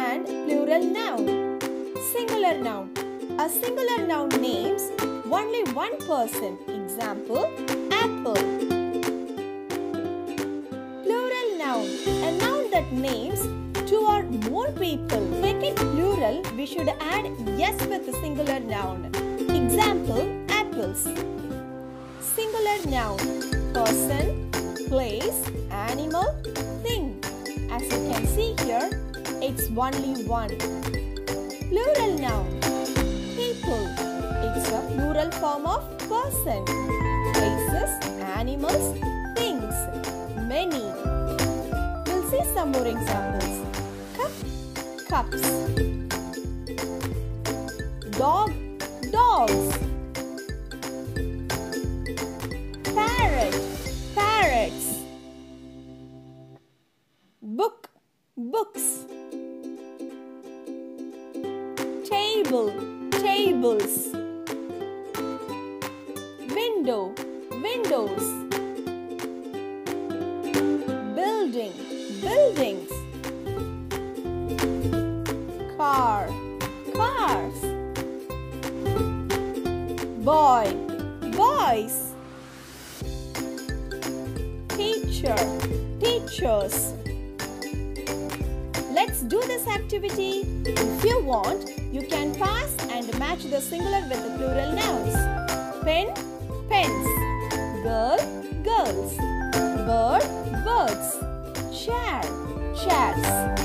and plural noun. Singular noun. A singular noun names only one person. Example, apple. Plural noun. A noun that names two or more people. It plural, we should add yes with the singular noun. Example, apples. Singular noun. Person, place, animal, thing. As you can see it's only one. Plural noun. People. It's a plural form of person. Places, animals, things. Many. We'll see some more examples. Cup, cups. Dog, dogs. Parrot, parrots. Book, books. Table, tables. Window, windows. Building, buildings. Car, cars. Boy, boys. Teacher, teachers. Let's do this activity. If you want, you can pass and match the singular with the plural nouns. Pen, pens. Girl, girls. Bird, birds. Chair, chairs.